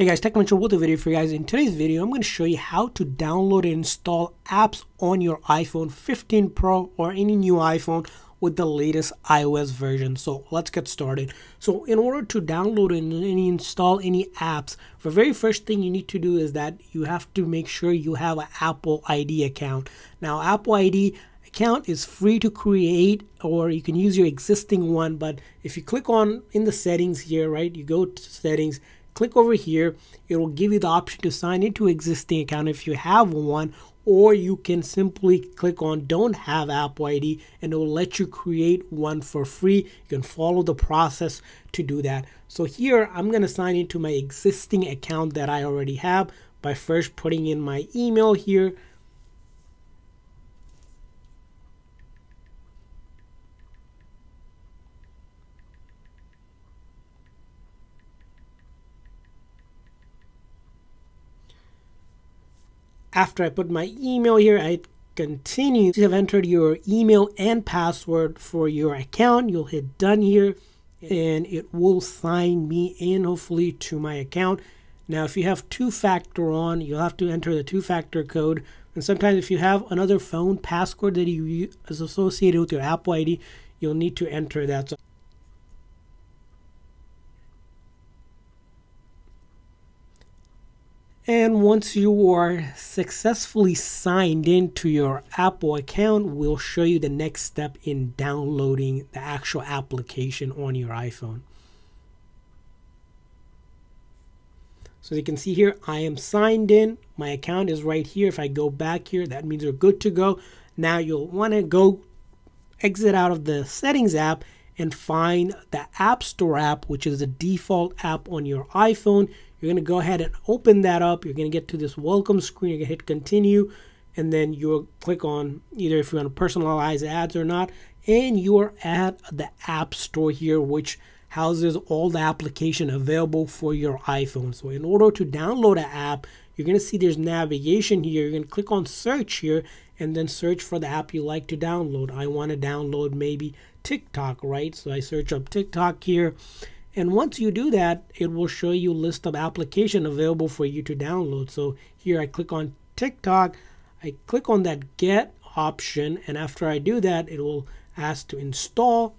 Hey guys, Technomentary with a video for you guys. In today's video, I'm going to show you how to download and install apps on your iPhone 15 Pro or any new iPhone with the latest iOS version. So let's get started. So in order to download and install any apps, the very first thing you need to do is that you have to make sure you have an Apple ID account. Now Apple ID account is free to create or you can use your existing one but if you click on in the settings here right you go to settings click over here it will give you the option to sign into existing account if you have one or you can simply click on don't have apple id and it will let you create one for free. You can follow the process to do that. So here i'm going to sign into my existing account that i already have by first putting in my email here after I put my email here, I continue to have entered your email and password for your account. You'll hit done here and it will sign me in hopefully to my account. Now, if you have two factor on, you'll have to enter the two factor code. And sometimes if you have another phone password that you is associated with your Apple ID, you'll need to enter that. So And once you are successfully signed into your Apple account, we'll show you the next step in downloading the actual application on your iPhone. So you can see here, I am signed in. My account is right here. If I go back here, that means you're good to go. Now you'll want to go exit out of the settings app and find the App Store app, which is the default app on your iPhone. You're going to go ahead and open that up. You're going to get to this welcome screen. You're going to hit continue. And then you'll click on either if you want to personalize ads or not. And you're at the App Store here, which houses all the application available for your iPhone. So in order to download an app, you're going to see there's navigation here. You're going to click on search here and then search for the app you like to download. I want to download maybe TikTok, right? So I search up TikTok here and once you do that, it will show you a list of application available for you to download. So here I click on TikTok, I click on that get option, and after I do that, it will ask to install.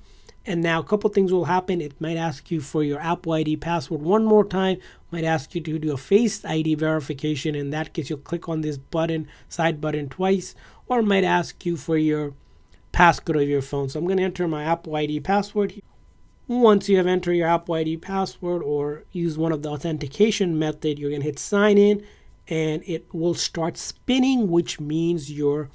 And now a couple things will happen. It might ask you for your Apple ID password one more time, might ask you to do a Face ID verification. In that case, you'll click on this button, side button twice, or might ask you for your passcode of your phone. So I'm going to enter my Apple ID password. Once you have entered your Apple ID password or use one of the authentication method, you're going to hit sign in and it will start spinning, which means your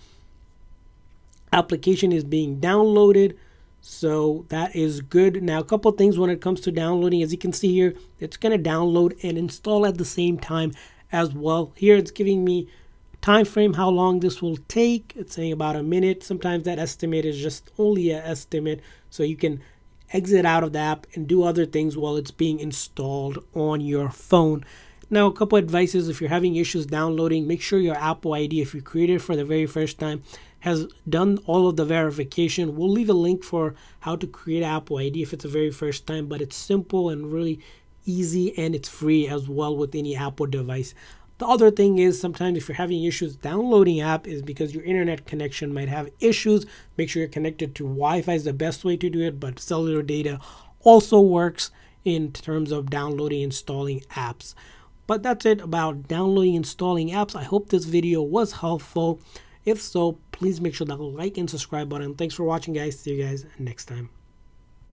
application is being downloaded. So that is good. Now, a couple things when it comes to downloading, as you can see here, it's going to download and install at the same time as well. Here it's giving me time frame how long this will take. It's saying about a minute. Sometimes that estimate is just only an estimate. So you can exit out of the app and do other things while it's being installed on your phone. Now, a couple advices if you're having issues downloading, make sure your Apple ID, if you created it for the very first time, has done all of the verification. We'll leave a link for how to create Apple ID if it's the very first time, but it's simple and really easy and it's free as well with any Apple device. The other thing is sometimes if you're having issues downloading app is because your internet connection might have issues. Make sure you're connected to Wi-Fi is the best way to do it, but cellular data also works in terms of downloading installing apps. But that's it about downloading installing apps. I hope this video was helpful. If so, please make sure to like and subscribe button. Thanks for watching guys. See you guys next time.